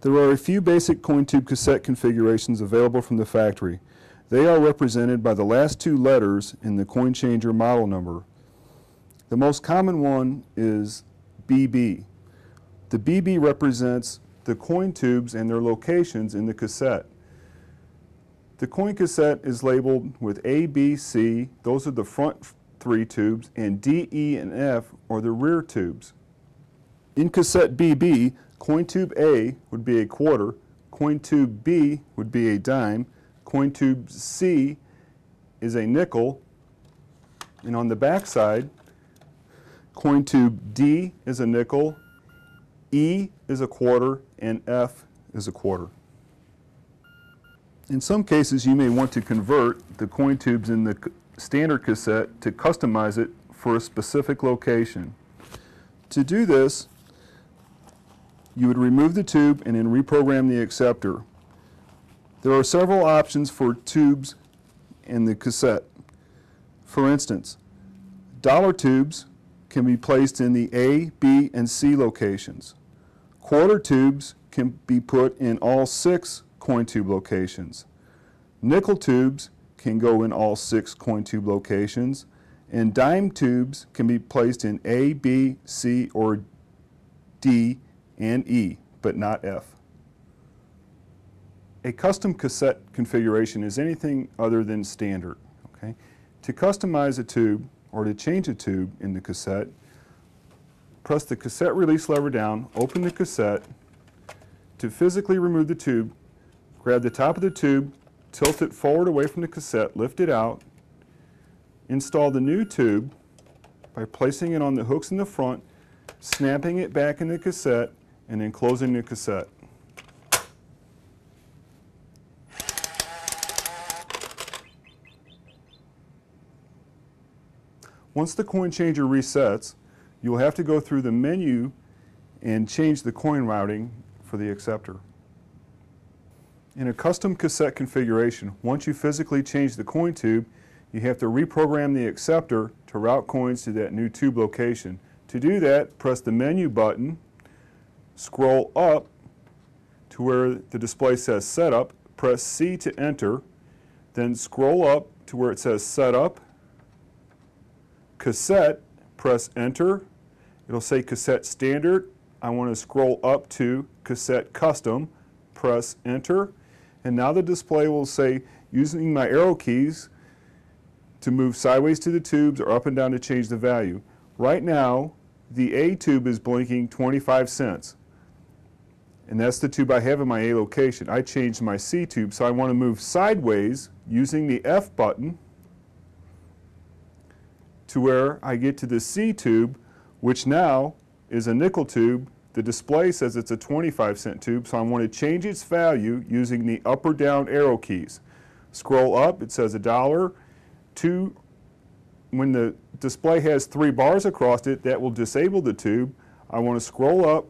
There are a few basic coin tube cassette configurations available from the factory. They are represented by the last two letters in the coin changer model number. The most common one is BB. The BB represents the coin tubes and their locations in the cassette. The coin cassette is labeled with A, B, C, those are the front three tubes, and D, E, and F are the rear tubes. In cassette BB, coin tube A would be a quarter, coin tube B would be a dime, coin tube C is a nickel, and on the back side, coin tube D is a nickel, E is a quarter, and F is a quarter. In some cases, you may want to convert the coin tubes in the standard cassette to customize it for a specific location. To do this, you would remove the tube and then reprogram the acceptor. There are several options for tubes in the cassette. For instance, dollar tubes can be placed in the A, B, and C locations. Quarter tubes can be put in all six coin tube locations. Nickel tubes can go in all six coin tube locations, and dime tubes can be placed in A, B, C, or D and E, but not F. A custom cassette configuration is anything other than standard. Okay? To customize a tube or to change a tube in the cassette, press the cassette release lever down, open the cassette. To physically remove the tube, grab the top of the tube, tilt it forward away from the cassette, lift it out, install the new tube by placing it on the hooks in the front, snapping it back in the cassette, and then closing the cassette. Once the coin changer resets, you will have to go through the menu and change the coin routing for the acceptor. In a custom cassette configuration, once you physically change the coin tube, you have to reprogram the acceptor to route coins to that new tube location. To do that, press the menu button, scroll up to where the display says Setup, press C to enter, then scroll up to where it says Setup, Cassette, press Enter. It'll say Cassette Standard. I want to scroll up to Cassette Custom, press Enter, and now the display will say, using my arrow keys to move sideways to the tubes or up and down to change the value. Right now, the A tube is blinking 25 cents. And that's the tube I have in my A location. I changed my C tube, so I want to move sideways using the F button to where I get to the C tube, which now is a nickel tube. The display says it's a 25 cent tube, so I want to change its value using the up or down arrow keys. Scroll up, it says a dollar. Two, when the display has three bars across it, that will disable the tube. I want to scroll up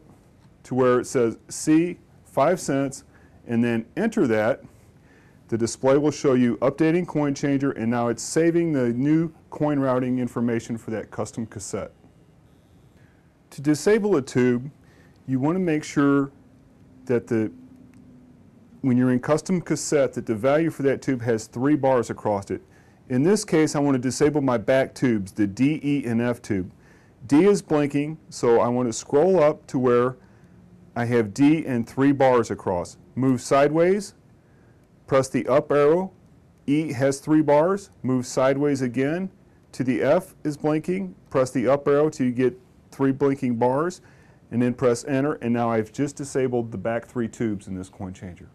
to where it says C, 5 cents, and then enter that. The display will show you updating coin changer, and now it's saving the new coin routing information for that custom cassette. To disable a tube, you want to make sure that the when you're in custom cassette that the value for that tube has three bars across it. In this case, I want to disable my back tubes, the D, E, and F tube. D is blinking, so I want to scroll up to where I have D and three bars across. Move sideways, press the up arrow. E has three bars, move sideways again. To the F is blinking, press the up arrow till you get three blinking bars, and then press enter, and now I've just disabled the back three tubes in this coin changer.